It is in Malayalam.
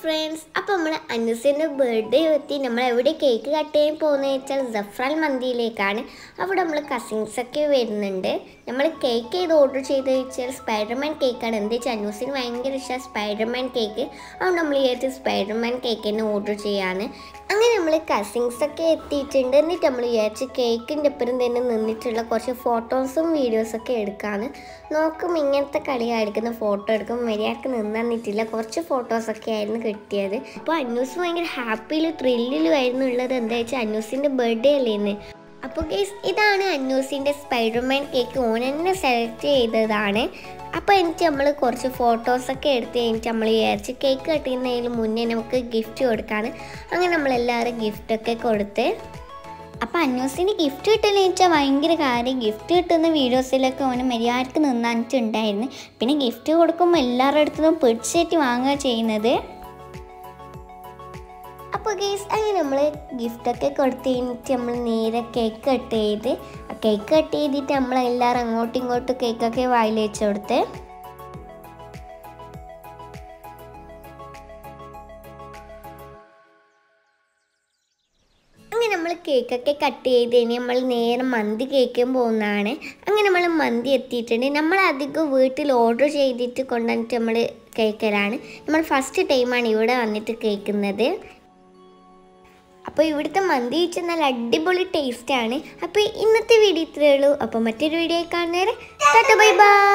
ഫ്രണ്ട്സ് അപ്പോൾ നമ്മൾ അനൂസിന്റെ ബർത്ത്ഡേ എത്തി നമ്മൾ എവിടെ കേക്ക് കട്ട് ചെയ്യാൻ പോകുന്നത് വെച്ചാൽ ജഫ്രാൻ മന്തിയിലേക്കാണ്. അവിടെ നമ്മൾ കസിൻസൊക്കെ വരുന്നുണ്ട്. നമ്മൾ കേക്ക് ചെയ്ത് ഓർഡർ ചെയ്ത് വെച്ചാൽ സ്പൈഡർമാൻ കേക്കാണ് എന്താ വെച്ചാൽ അനൂസിന് ഭയങ്കര ഇഷ്ടമാണ് സ്പൈഡർമാൻ കേക്ക് അതുകൊണ്ട് നമ്മൾ വിചാരിച്ച് സ്പൈഡർമാൻ കേക്ക് തന്നെ ഓർഡർ ചെയ്യാന്ന്. അങ്ങനെ നമ്മൾ കസിൻസൊക്കെ എത്തിയിട്ടുണ്ട്. എന്നിട്ട് നമ്മൾ വിചാരിച്ച് കേക്കിന്റെ ഒപ്പം തന്നെ നിന്നിട്ടുള്ള കുറച്ച് ഫോട്ടോസും വീഡിയോസൊക്കെ എടുക്കാന്ന്. നോക്കും ഇങ്ങനത്തെ കളിയായിരിക്കുന്ന ഫോട്ടോ എടുക്കും മര്യാദയ്ക്ക് നിന്നിട്ടില്ല. കുറച്ച് ഫോട്ടോസൊക്കെ ആയിരുന്നു കിട്ടിയത്. അപ്പോൾ അന്നൂസ് ഭയങ്കര ഹാപ്പിയിലും ത്രില്ലിലും ആയിരുന്നു ഉള്ളത്. എന്താ വെച്ചാൽ അന്നൂസിന്റെ ബർത്ത്ഡേ അല്ലേ അപ്പോൾ ഗേസ് ഇതാണ് അന്നൂസിന്റെ സ്പൈഡർമാൻ കേക്ക് ഓൺ തന്നെ സെലക്ട് ചെയ്തതാണ്. അപ്പോൾ എനിക്ക് നമ്മൾ കുറച്ച് ഫോട്ടോസൊക്കെ എടുത്ത് കഴിഞ്ഞിട്ട് നമ്മൾ വിചാരിച്ച് കേക്ക് കട്ട് ചെയ്യുന്നതിന് മുന്നേ നമുക്ക് ഗിഫ്റ്റ് കൊടുക്കാണ് അങ്ങനെ നമ്മളെല്ലാവരും ഗിഫ്റ്റൊക്കെ കൊടുത്ത്. അപ്പോൾ അന്നൂസിന് ഗിഫ്റ്റ് കിട്ടില്ല വെച്ചാൽ ഭയങ്കര കാര്യം. ഗിഫ്റ്റ് കിട്ടുന്ന വീഡിയോസിലൊക്കെ ഓന് മര്യാദയ്ക്ക് നിന്നിട്ടുണ്ടായിരുന്നു പിന്നെ ഗിഫ്റ്റ് കൊടുക്കുമ്പോൾ എല്ലാവരുടെ അടുത്തുനിന്നും പിടിച്ചേറ്റ് വാങ്ങുക ചെയ്യുന്നത്. അപ്പോൾ ഗെയ്സ് അങ്ങനെ നമ്മൾ ഗിഫ്റ്റൊക്കെ കൊടുത്ത് കഴിഞ്ഞിട്ട് നമ്മൾ നേരെ കേക്ക് കട്ട് ചെയ്ത് കേക്ക് കട്ട് ചെയ്തിട്ട് നമ്മൾ എല്ലാവരും അങ്ങോട്ടും ഇങ്ങോട്ടും കേക്കൊക്കെ വായിൽ വെച്ച് കൊടുത്ത്. അങ്ങനെ നമ്മൾ കേക്കൊക്കെ കട്ട് ചെയ്ത് കഴിഞ്ഞ് നമ്മൾ നേരെ മന്തി കേൾക്കാൻ പോകുന്നതാണ്. അങ്ങനെ നമ്മൾ മന്തി എത്തിയിട്ടുണ്ട്. നമ്മൾ അധികം വീട്ടിൽ ഓർഡർ ചെയ്തിട്ട് കൊണ്ടുവന്നിട്ട് നമ്മൾ കേൾക്കലാണ് നമ്മൾ ഫസ്റ്റ് ടൈമാണ് ഇവിടെ വന്നിട്ട് കേൾക്കുന്നത് അപ്പോൾ ഇവിടുത്തെ മന്തി വെച്ചാൽ നല്ല അടിപൊളി ടേസ്റ്റാണ് അപ്പോൾ ഇന്നത്തെ വീഡിയോ ഇത്രയേ ഉള്ളൂ. അപ്പോൾ മറ്റൊരു വീഡിയോ കാണുന്നവരെ ബൈ ബൈ.